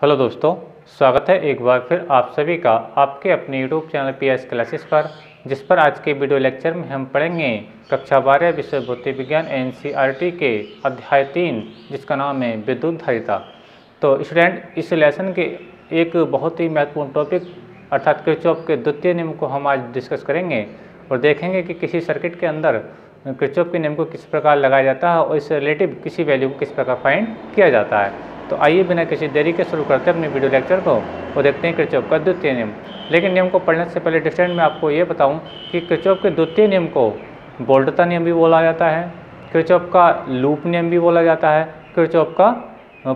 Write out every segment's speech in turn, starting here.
Hello दोस्तों, स्वागत है एक बार फिर आप सभी का आपके अपने YouTube channel P S classes पर, जिस पर आज के वीडियो लेक्चर में हम पढ़ेंगे कक्षा बारह विषय भौतिक विज्ञान एन के अध्याय तीन, जिसका नाम है विद्युत धारिता तो स्टूडेंट, इस लेसन के एक बहुत ही महत्वपूर्ण टॉपिक अर्थात क्रिचॉप के द्वितीय नियम को हम आज डिस्कस करेंगे और देखेंगे कि किसी सर्किट के अंदर क्रिचॉप के नियम को किस प्रकार लगाया जाता है और इससे रिलेटिव किसी वैल्यू को किस प्रकार फाइंड किया जाता है। तो आइए बिना किसी देरी के शुरू करते हैं अपने वीडियो लेक्चर को। और देखते हैं क्रिचॉप का द्वितीय नियम। लेकिन नियम को पढ़ने से पहले डिस्टेंट में आपको ये बताऊँ कि क्रिचॉप के द्वितीय नियम को बोल्टता नियम भी बोला जाता है क्रिचॉप का लूप नियम भी बोला जाता है क्रिचॉप का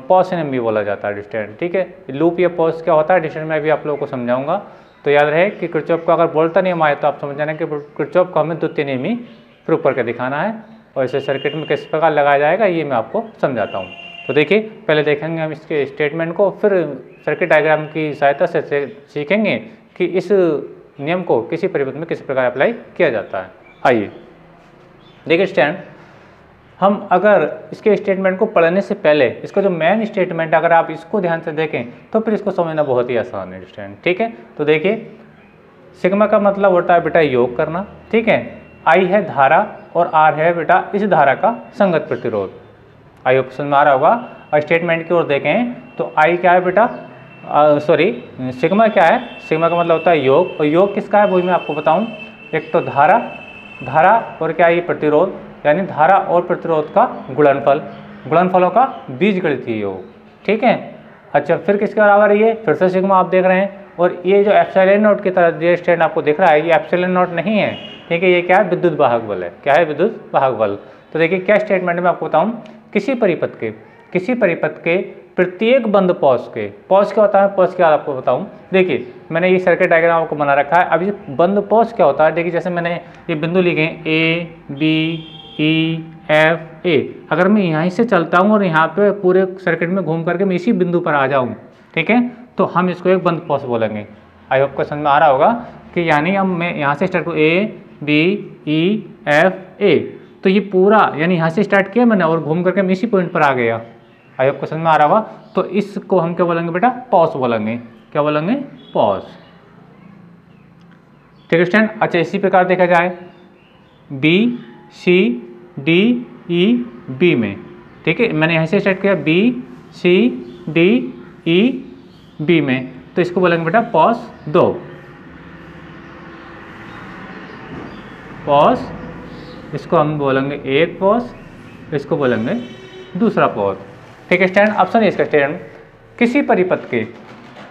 पॉस नियम भी बोला जाता है डिस्टेंट। ठीक है? लूप या पॉस क्या होता है? डिस्टेंट में भी आप लोगों को समझाऊँगा। तो याद रहे कि क्रिचॉप का अगर बोल्टा नियम आए तो आप समझ जाना कि क्रिचॉप को हमें द्वितीय नियम ही प्रूव करके दिखाना है। और इसे सर्किट में किस प्रकार लगाया जाएगा, ये मैं आपको समझाता हूँ। तो देखिए, पहले देखेंगे हम इसके स्टेटमेंट को, फिर सर्किट डायग्राम की सहायता से सीखेंगे कि इस नियम को किसी परिपथ में किस प्रकार अप्लाई किया जाता है। आइए, देखिए स्टैंड हम अगर इसके स्टेटमेंट को पढ़ने से पहले, इसका जो मेन स्टेटमेंट अगर आप इसको ध्यान से देखें तो फिर इसको समझना बहुत ही आसान है स्टैंड ठीक है? तो देखिए सिग्मा का मतलब होता है बेटा योग करना, ठीक है? आई है धारा और आर है बेटा इस धारा का संगत प्रतिरोध। आई समझ में आ रहा होगा स्टेटमेंट की ओर देखें तो आई क्या है बेटा? सॉरी सिग्मा क्या है? सिग्मा का मतलब होता है योग, और योग किसका है? वो मैं आपको बताऊँ। एक तो धारा धारा और क्या है ये प्रतिरोध? यानी धारा और प्रतिरोध का गुणनफल। गुणनफलों का बीज गणितीय योग, ठीक है? अच्छा फिर किसके बराबर ये? फिर से सिग्मा आप देख रहे हैं, और ये जो एप्सिलॉन नोट की तरह जो स्टैंड आपको दिख रहा है, ये एप्सिलॉन नोट नहीं है। ठीक है ये क्या है? विद्युत वाहक बल है। क्या है विद्युत वाहक बल? तो देखिए, क्या स्टेटमेंट में आपको बताऊँ? किसी परिपथ के, किसी परिपथ के प्रत्येक बंद पॉज के पॉज क्या होता है? पॉज क्या आपको बताऊँ? देखिए, मैंने ये सर्किट डायग्राम आपको बना रखा है। अब अभी बंद पॉज क्या होता है? देखिए, जैसे मैंने ये बिंदु लिखे ए बी ई एफ़ ए अगर मैं यहीं से चलता हूँ और यहाँ पे पूरे सर्किट में घूम करके मैं इसी बिंदु पर आ जाऊँ, ठीक है? तो हम इसको एक बंद पॉज बोलेंगे। आई होप क्वेश्चन में आ रहा होगा कि यानी हम मैं यहाँ से स्टार्ट करूँ ए बी ई एफ़ ए तो ये पूरा, यानी यहाँ से स्टार्ट किया मैंने और घूम करके मैं इसी पॉइंट पर आ गया। आई होप क्वेश्चन में आ रहा हुआ तो इसको हम क्या बोलेंगे बेटा? पॉज बोलेंगे। क्या बोलेंगे? पॉज ठीक है स्टैंड अच्छा इसी प्रकार देखा जाए। B C D E B में। ठीक है, मैंने यहाँ से स्टार्ट किया। B C D E B में। तो इसको बोलेंगे बेटा पॉज दो। पॉज इसको हम बोलेंगे एक पॉज इसको बोलेंगे दूसरा पॉज ठीक है स्टैंड ऑप्शन है इसका स्टैंड किसी परिपथ के,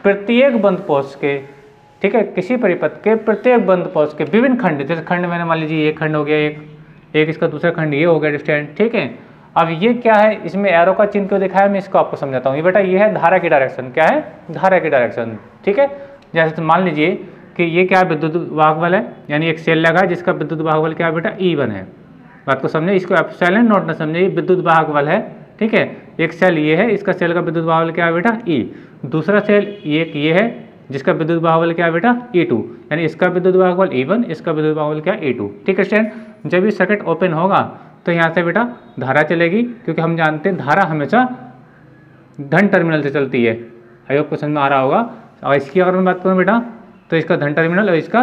प्रत्येक बंद पॉज के, ठीक है, किसी परिपथ के, प्रत्येक बंद पॉज के विभिन्न खंड, जैसे खंड मैंने मान लीजिए एक खंड हो गया, एक एक इसका दूसरा खंड, ये हो गया स्टैंड ठीक है. अब ये क्या है? इसमें एरो का चिन्ह क्यों दिखाया मैं इसको आपको समझाता हूँ. ये बेटा, ये है धारा की डायरेक्शन क्या है? धारा की डायरेक्शन ठीक है? जैसे तो मान लीजिए कि ये क्या विद्युत वाहक बल है? यानी एक सेल लगा है, जिसका विद्युत वाहक बल क्या बेटा? ई वन है। बात को समझे? इसको आप सेल नोट ना समझे। विद्युत वाहक बल है, ठीक है? एक सेल ये है, इसका सेल का विद्युत वाहक बल क्या है बेटा? ई दूसरा सेल एक ये है, जिसका विद्युत वाहक बल क्या है बेटा? ई टू यानी इसका विद्युत वाहक बल ई वन इसका विद्युत वाहक बल क्या ई टू ठीक है स्टैंड जब ये सर्किट ओपन होगा तो यहाँ से बेटा धारा चलेगी, क्योंकि हम जानते हैं धारा हमेशा धन टर्मिनल से चलती है। आयोग को समझ में आ रहा होगा। और इसकी अगर मैं बात करूँ बेटा तो इसका धन टर्मिनल और इसका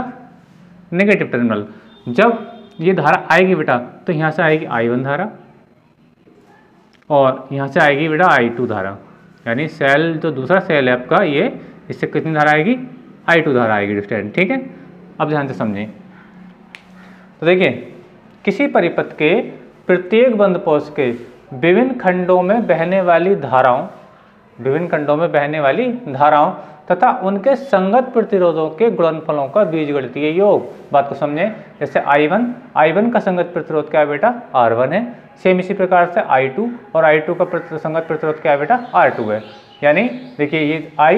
नेगेटिव टर्मिनल जब ये धारा आएगी बेटा तो यहाँ से आएगी आई वन धारा और यहाँ से आएगी बेटा आई टू धारा। यानी सेल जो दूसरा सेल है आपका, ये इससे कितनी धारा आएगी? आई टू धारा आएगी स्टूडेंट ठीक है? अब ध्यान से समझें। तो देखिए, किसी परिपथ के प्रत्येक बंद पोष के विभिन्न खंडों में बहने वाली धाराओं, विभिन्न खंडों में बहने वाली धाराओं तथा उनके संगत प्रतिरोधों के गुणनफलों का बीजगणितीय योग। बात को समझे, जैसे I1 I1 का संगत प्रतिरोध क्या है बेटा? R1 है। सेम इसी प्रकार से I2 और I2 का संगत प्रतिरोध क्या है बेटा? R2 है। यानी देखिए ये I,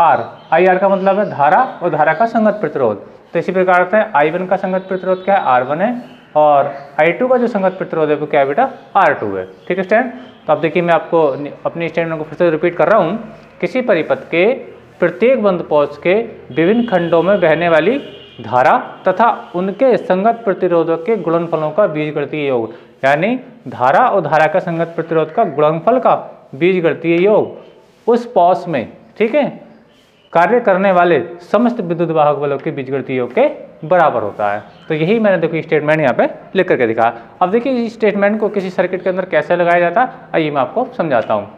R I R का मतलब है धारा और धारा का संगत प्रतिरोध। तो इसी प्रकार से I1 का संगत प्रतिरोध क्या है? R1 है और I2 का जो संगत प्रतिरोध है वो क्या बेटा? R2 है। ठीक है, स्टैंड? तो अब देखिए मैं आपको अपनी स्टैंड को फिर से रिपीट कर रहा हूँ। किसी परिपथ के प्रत्येक बंद पौष के विभिन्न खंडों में बहने वाली धारा तथा उनके संगत प्रतिरोधक के गुणनफलों का बीजगणितीय योग, यानी धारा और धारा का संगत प्रतिरोध का गुणनफल का बीजगणितीय योग। उस पौष में, ठीक है, कार्य करने वाले समस्त विद्युत वाहक बलों के बीजगणितीय योग के बराबर होता है। तो यही मैंने देखो स्टेटमेंट यहाँ पे लिख करके दिखा। अब देखिए इस स्टेटमेंट को किसी सर्किट के अंदर कैसे लगाया जाता है? आइए मैं आपको समझाता हूँ।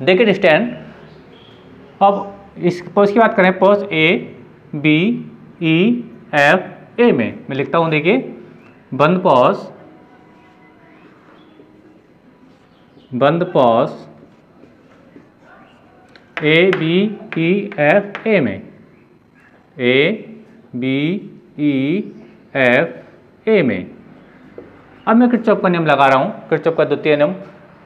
देखिए स्टैंड अब इस पोज की बात करें pose A B E F A में। मैं लिखता हूँ, देखिए। बंद पॉज बंद pause A B E F A में। A B E F A में। अब मैं किरचॉप का नियम लगा रहा हूँ किरचॉप का द्वितीय नियम।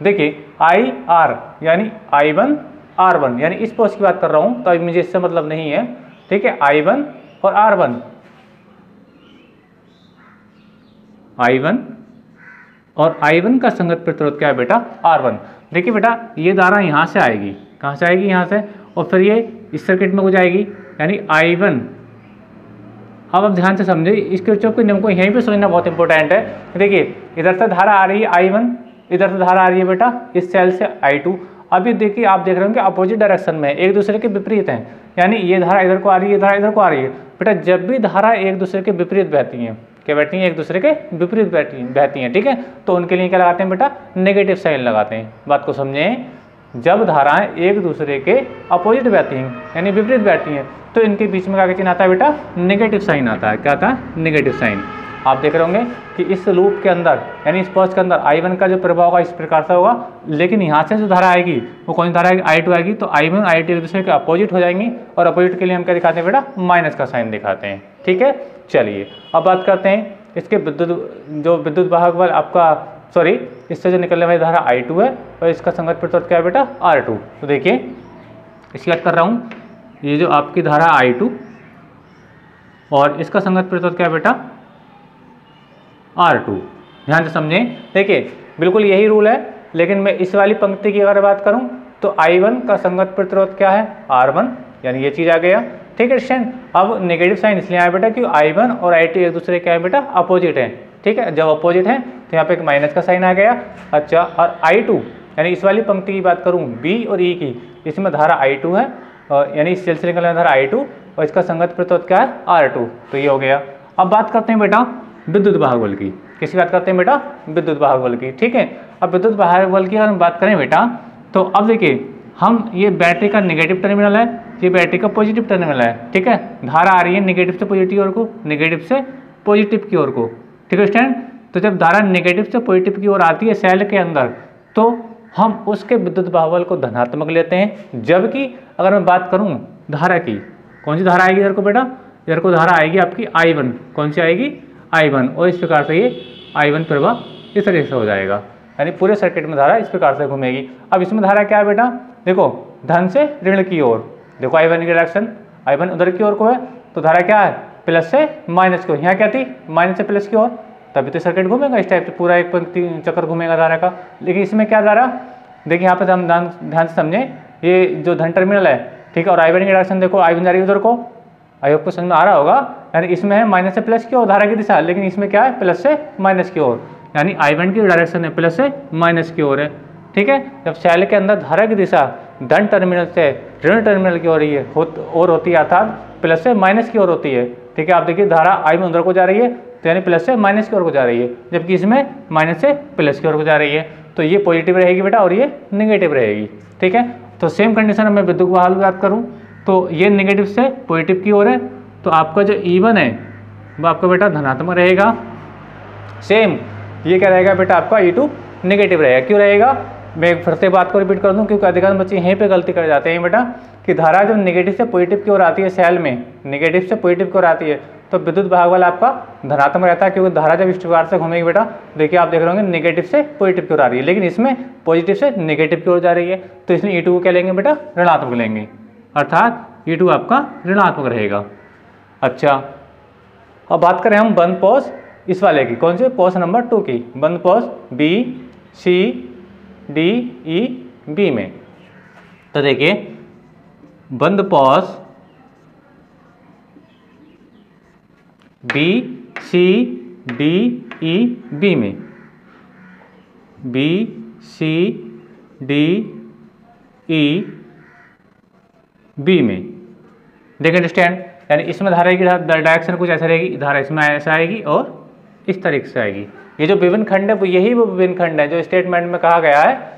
देखिए आई आर यानी आई वन आर वन यानी इस पोस्ट की बात कर रहा हूँ तो मुझे इससे मतलब नहीं है। ठीक है आई वन और आर वन आई वन और आई वन का संगत प्रतिरोध क्या है बेटा? आर वन देखिए बेटा, ये धारा यहाँ से आएगी। कहाँ से आएगी? यहाँ से। और फिर ये इस सर्किट में हो जाएगी। यानी आई वन अब आप ध्यान से समझे इस किरचॉफ के नियम को यहीं पे समझना बहुत इंपॉर्टेंट है। देखिए, इधर से धारा आ रही है आई वन इधर से धारा आ रही है बेटा, इस सेल से आई टू अभी देखिए, आप देख रहे होंगे अपोजिट डायरेक्शन में एक दूसरे के विपरीत हैं। यानी ये धारा इधर को आ रही है धारा इधर को आ रही है। बेटा, जब भी धारा एक दूसरे के विपरीत बहती हैं, क्या बैठती हैं? एक दूसरे के विपरीत बैठी बहती हैं, ठीक है? तो उनके लिए क्या लगाते हैं बेटा? नेगेटिव साइन लगाते हैं। बात को समझें, जब धाराएँ एक दूसरे के अपोजिट बहती हैं, यानी विपरीत बैठती हैं तो इनके बीच में क्या चिन्ह आता है बेटा? नेगेटिव साइन आता है। क्या आता है? नेगेटिव साइन आप देख रहे होंगे कि इस लूप के अंदर, यानी इस पॉज के अंदर आई वन का जो प्रभाव होगा, इस प्रकार से होगा, लेकिन यहाँ से जो धारा आएगी, वो कौन सी धारा आएगी? आई टू आएगी। तो आई वन आई टू एक दूसरे के अपोजिट हो जाएँगी और अपोजिट के लिए हम क्या दिखाते हैं बेटा? माइनस का साइन दिखाते हैं। ठीक है? चलिए, अब बात करते हैं इसके विद्युत, जो विद्युत वाहक बल आपका सॉरी इससे जो निकलने वाली धारा आई टू है, और इसका संगत प्रतिरोध क्या है बेटा? आर टू तो देखिए, इसकी कर रहा हूँ, ये जो आपकी धारा आई टू और इसका संगत प्रतिरोध क्या है बेटा? R two. ध्यान से समझें देखिए, बिल्कुल यही रूल है, लेकिन मैं इस वाली पंक्ति की अगर बात करूँ तो I1 का संगत प्रतिरोध क्या है? R1 यानी ये चीज़ आ गया। ठीक है स्टैंड अब नेगेटिव साइन इसलिए आया बेटा कि I1 और I2 एक दूसरे क्या है बेटा? अपोजिट है। ठीक है, जब अपोजिट है तो यहाँ पे एक माइनस का साइन आ गया। अच्छा और I2 यानी इस वाली पंक्ति की बात करूँ बी और ई E की, इसमें धारा I2 है यानी इस सिलसिले का धारा I2 और इसका संगत प्रतिरोध क्या है? R2 तो ये हो गया। अब बात करते हैं बेटा विद्युत वाहक बल की किसकी बात करते हैं बेटा? विद्युत वाहक बल की ठीक है? अब विद्युत वाहक बल की अगर हम बात करें बेटा तो अब देखिए, हम ये बैटरी का नेगेटिव टर्मिनल है, ये बैटरी का पॉजिटिव टर्मिनल है, ठीक है? धारा आ रही है नेगेटिव से पॉजिटिव ओर को नेगेटिव से पॉजिटिव की ओर को। ठीक है स्टैंड तो जब धारा नेगेटिव से पॉजिटिव की ओर आती है सेल के अंदर तो हम उसके विद्युत बाहुबल को धनात्मक लेते हैं। जबकि अगर मैं बात करूँ धारा की, कौन सी धारा आएगी इधर को बेटा? इधर को धारा आएगी आपकी आई वन कौन सी आएगी? आई वन और इस प्रकार से ये आई वन प्रवाह इस तरीके से हो जाएगा। यानी पूरे सर्किट में धारा इस प्रकार से घूमेगी। अब इसमें धारा क्या है बेटा? देखो, धन से ऋण की ओर। देखो आई वन की डायरेक्शन आई वन उधर की ओर को है तो धारा क्या है? प्लस से माइनस की ओर। यहाँ क्या थी? माइनस से प्लस की ओर। तभी तो सर्किट घूमेगा, इस टाइप से पूरा एक पंक्ति चक्कर घूमेगा धारा का। लेकिन इसमें क्या धारा? देखिए, यहाँ पर हम ध्यान से समझें, ये जो धन टर्मिनल है, ठीक है, और आई वन की डायरेक्शन देखो आई वन जा रही है उधर को। आई होप को समझ में आ रहा होगा, यानी इसमें है माइनस से प्लस की ओर, धारा की दिशा, लेकिन इसमें क्या है? प्लस से माइनस की ओर, यानी आई वन की डायरेक्शन है, प्लस से माइनस की ओर है। ठीक है? जब शैल के अंदर धारा की दिशा धन टर्मिनल से ऋण टर्मिनल की ओर रही है और होती है, अर्थात प्लस से माइनस की ओर होती है। ठीक है? आप देखिए, धारा आई में अंदर को जा रही है तो यानी प्लस से माइनस की ओर को जा रही है, जबकि इसमें माइनस से प्लस की ओर को जा रही है। तो ये पॉजिटिव रहेगी बेटा, और ये निगेटिव रहेगी। ठीक है? तो सेम कंडीशन में विद्युत बहाल बात करूँ तो ये नेगेटिव से पॉजिटिव की ओर है तो आपका जो ईवन e है, वो आपका बेटा धनात्मक रहेगा। सेम ये क्या रहेगा बेटा आपका? ई टू निगेटिव रहेगा। क्यों रहेगा? मैं फिर से बात को रिपीट कर दूँ, क्योंकि अधिकांश बच्चे यहीं पे गलती कर जाते हैं बेटा, कि धारा जब निगेटिव से पॉजिटिव की ओर आती है सेल में निगेटिव से पॉजिटिव की ओर आती है तो विद्युत भाग वाला आपका धनात्मक रहता है, क्योंकि धारा जब इस प्रकार से घूमेगी बेटा, देखिए आप देख रहे होंगे निगेटिव से पॉजिटिव की ओर आ रही है, लेकिन इसमें पॉजिटिव से निगेटिव की ओर जा रही है तो इसलिए ई टू को क्या लेंगे बेटा? ऋणात्मक लेंगे। अर्थात ई टू आपका ऋणात्मक रहेगा। अच्छा अब बात करें हम बंद पॉज इस वाले की। कौन से? पॉज नंबर टू की। बंद pause B C D E B में। तो देखिए, बंद pause B C D E B में। B C D E B में। देखिए अंडरस्टैंड यानी इसमें धारा की डायरेक्शन कुछ ऐसा रहेगी, धारा इसमें ऐसा आएगी और इस तरीके से आएगी। ये जो विभिन्न खंड है, वो यही वो विभिन्न खंड है, जो स्टेटमेंट में कहा गया है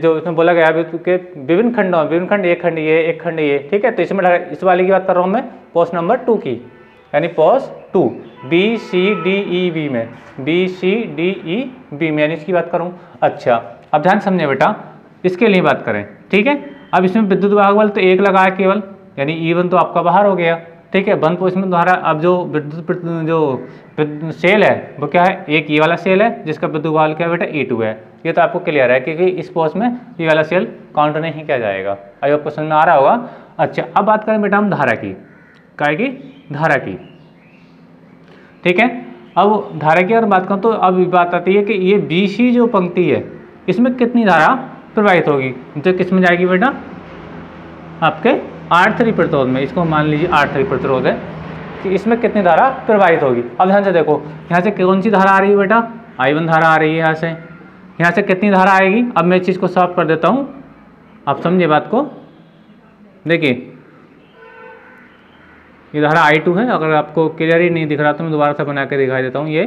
जो इसमें बोला गया है कि विभिन्न खंडों में, विभिन्न खंड, एक खंड ये, एक खंड ये, ठीक है? तो इसमें इस वाले की बात कर रहा हूँ मैं पोस्ट नंबर टू की। यानी post two B C D E B में B C D E B में, यानी इसकी बात करूँ अच्छा अब ध्यान समझे बेटा, इसके लिए बात करें, ठीक है? अब इसमें विद्युत भागबल तो एक लगा है केवल, यानी ई वन तो आपका बाहर हो गया। ठीक है, बंद पोस्ट में द्वारा अब जो विद्युत जो सेल है, वो क्या है? एक ये वाला सेल है, जिसका विद्युत भाग क्या बेटा? ई टू है। ये तो आपको क्लियर है क्योंकि इस पोस्ट में ये वाला सेल काउंट नहीं किया जाएगा। आई आपको समझ में आ रहा होगा। अच्छा अब बात करें बेटा हम धारा की। काय की? धारा की। ठीक है? अब धारा की अगर बात करूँ तो अब बात आती है कि ये बी जो पंक्ति है, इसमें कितनी धारा प्रवाहित होगी। तो किसमें जाएगी बेटा? आपके आर थ्री प्रतिरोध में। इसको मान लीजिए आर थ्री प्रतिरोध है। कि इसमें कितनी धारा प्रवाहित होगी? अब ध्यान से देखो। यहाँ से कौन सी धारा आ रही है बेटा? आई वन धारा आ रही है यहाँ से। यहाँ से कितनी धारा आएगी? अब मैं इस चीज़ को सॉल्व कर देता हूँ। आप समझिए बात को? देखिए। ये धारा आई टू है। अगर आपको क्लियर ही नहीं दिख रहा तो मैं दोबारा से बना के दिखाई देता हूँ। ये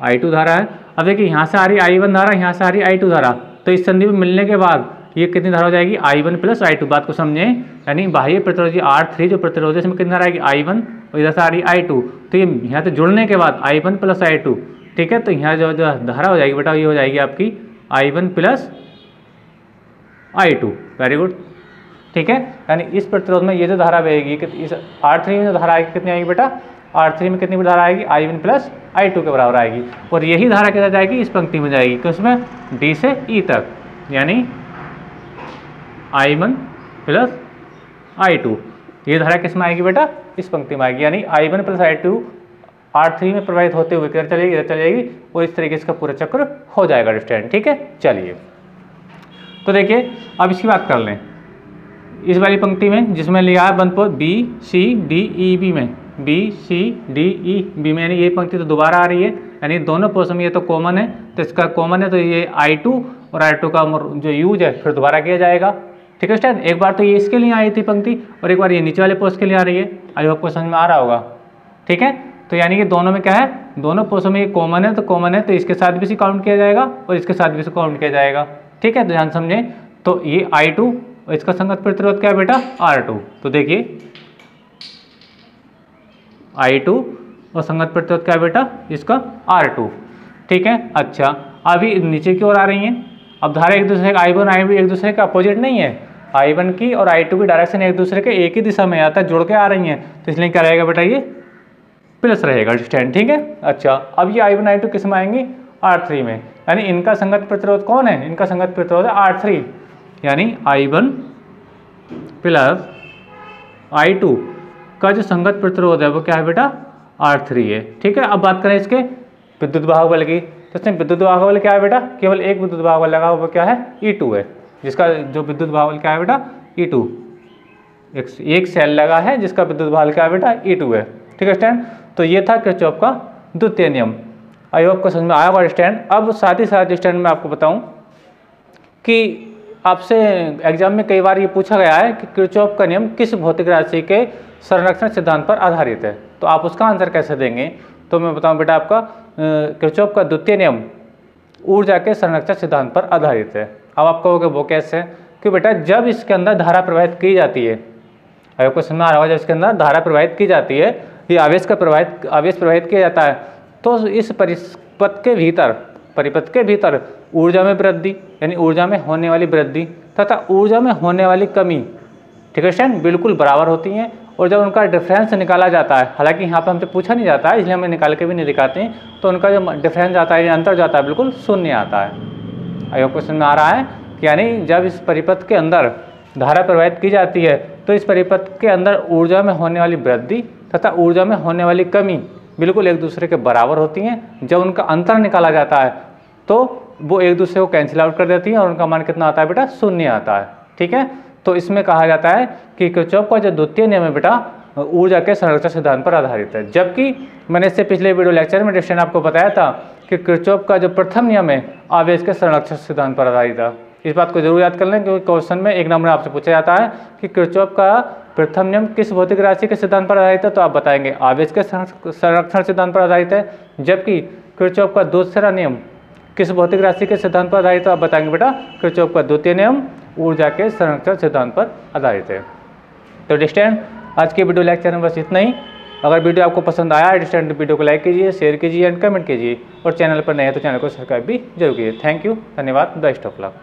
आई टू धारा है। अब देखिए, यहाँ से आ रही आई वन धारा, यहाँ से आ रही आई टू धारा। तो इस संधि में मिलने के बाद ये कितनी धारा हो जाएगी? I one plus I two बात को समझे। यानी बाह्य प्रतिरोधी आर थ्री जो प्रतिरोध इसमें कितनी धारा आएगी? आई वन और इधर से आ रही आई टू तो ये यहाँ से जुड़ने के बाद I one plus I two ठीक है? तो यहाँ जो जो धारा हो जाएगी बेटा, ये हो जाएगी आपकी I one plus I two very good ठीक है? यानी इस प्रतिरोध में ये जो धारा बहेगी इस आर थ्री में जो धारा आएगी, कितनी आएगी बेटा? आर थ्री में कितनी धारा आएगी? I one plus I two के बराबर आएगी। और यही धारा किधर जाएगी? इस पंक्ति में जाएगी। तो उसमें डी से ई e तक। यानी I one plus I two ये धारा किसमें आएगी बेटा? इस पंक्ति में आएगी। यानी I one plus I two R three में प्रवाहित होते हुए किधर चलेगी? इधर चलेगी। और इस तरीके से पूरा चक्र हो जाएगा स्टैंड ठीक है? चलिए। तो देखिए, अब इसकी बात कर लें। इस वाली पंक्ति में जिसमें लिया है बंद B C D E B में। B C D E B में यानी ये पंक्ति तो दोबारा आ रही है, यानी दोनों पोर्सन में ये तो कॉमन है तो इसका कॉमन है तो ये आई टू और आई टू का जो यूज़ है, फिर दोबारा किया जाएगा। ठीक है स्टैंड एक बार तो ये इसके लिए आई थी पंक्ति, और एक बार ये नीचे वाले पोस्ट के लिए आ रही है। आई होप को समझ में आ रहा होगा। ठीक है? तो यानी कि दोनों में क्या है? दोनों पोस्टों में ये कॉमन है तो कॉमन है तो इसके साथ भी इसे काउंट किया जाएगा, और इसके साथ भी इसे काउंट किया जाएगा। ठीक है? तो ध्यान समझें तो ये आई टू और इसका संगत प्रतिरोध क्या है बेटा? आर टू तो देखिए आई टू और संगत प्रतिरोध क्या बेटा? इसका आर टू। ठीक है? अच्छा अभी नीचे की ओर आ रही हैं। अब धारा एक दूसरे का आई वन आई एक दूसरे के अपोजिट नहीं है। आई वन की और आई टू की डायरेक्शन एक दूसरे के एक ही दिशा में आता है जुड़ के आ रही हैं। तो इसलिए क्या रहेगा बेटा ये? प्लस रहेगा स्टैंड ठीक है? अच्छा अब ये आई वन आई टू किसमें आएँगी? आर थ्री में। यानी इनका संगत प्रतिरोध कौन है? इनका संगत प्रतिरोध है आर थ्री यानी I one plus I two. का जो संगत प्रतिरोध है वो क्या है बेटा? आर थ्री है। ठीक है? अब बात करें इसके विद्युत भाग बल की। तो इसमें विद्युत भाग बल क्या है बेटा? केवल एक विद्युत भाग बल लगा वो क्या है? ई e टू है। जिसका जो विद्युत भाग बल क्या है बेटा? ई e टू एक, एक सेल लगा है जिसका विद्युत भाग क्या है बेटा? ई e टू है। ठीक है स्टैंड? तो ये था क्रिचॉप का द्वितीय नियम। आई होप को समझ में आया हुआ स्टैंड। अब साथ ही साथ स्टैंड में आपको बताऊँ कि आपसे एग्ज़ाम में कई बार ये पूछा गया है कि क्रिचॉप का नियम किस भौतिक राशि के संरक्षण सिद्धांत पर आधारित है। तो आप उसका आंसर कैसे देंगे? तो मैं बताऊँ बेटा आपका क्रिचॉप का द्वितीय नियम ऊर्जा के संरक्षण सिद्धांत पर आधारित है। अब आप कहोगे वो कैसे? है कि बेटा जब इसके अंदर धारा प्रवाहित की जाती है, अगर आपको समझ आ रहा होगा, जब इसके अंदर धारा प्रवाहित की जाती है, ये आवेश का प्रवाहित, आवेश प्रवाहित किया जाता है तो इस परिपथ के भीतर, परिपथ के भीतर ऊर्जा में वृद्धि, यानी ऊर्जा में होने वाली वृद्धि तथा ऊर्जा में होने वाली कमी, ठीक है, बिल्कुल बराबर होती हैं। और जब उनका डिफरेंस निकाला जाता है, हालाँकि यहाँ पर हमसे पूछा नहीं जाता है, इसलिए हमें निकाल के भी नहीं दिखाते हैं तो उनका जो डिफरेंस आता है या अंतर जाता है, बिल्कुल शून्य आता है। अगर क्वेश्चन में आ रहा है कि यानी जब इस परिपथ के अंदर धारा प्रवाहित की जाती है तो इस परिपथ के अंदर ऊर्जा में होने वाली वृद्धि तथा ऊर्जा में होने वाली कमी बिल्कुल एक दूसरे के बराबर होती हैं। जब उनका अंतर निकाला जाता है तो वो एक दूसरे को कैंसिल आउट कर देती हैं और उनका मान कितना आता है बेटा? शून्य आता है। ठीक है? तो इसमें कहा जाता है कि क्रिचॉप का जो द्वितीय नियम है बेटा, ऊर्जा के संरक्षण सिद्धांत पर आधारित है। जबकि मैंने इससे पिछले वीडियो लेक्चर में डिस्टेंट आपको बताया था कि क्रिचॉप का जो प्रथम नियम है, आवेश के संरक्षण सिद्धांत पर आधारित था इस बात को ज़रूर याद कर लें, क्योंकि क्वेश्चन में एक नंबर आपसे पूछा जाता है कि किरचॉफ का प्रथम नियम किस भौतिक राशि के सिद्धांत पर आधारित है तो आप बताएँगे, आवेश के संरक्षण सिद्धांत पर आधारित है। जबकि किरचॉफ का दूसरा नियम किस भौतिक राशि के सिद्धांत पर आधारित है तो आप बताएँगे बेटा, किरचॉफ का द्वितीय नियम ऊर्जा के संरक्षण सिद्धांत पर आधारित है। तो डिस्टेंट, आज के वीडियो लेक्चर में बस इतना ही। अगर वीडियो आपको पसंद आया है, डिस्टेंट वीडियो को लाइक कीजिए, शेयर कीजिए, एंड कमेंट कीजिए। और चैनल पर नए तो चैनल को सब्सक्राइब भी ज़रूर कीजिए। थैंक यू, धन्यवाद, बेस्ट ऑफ़ लक।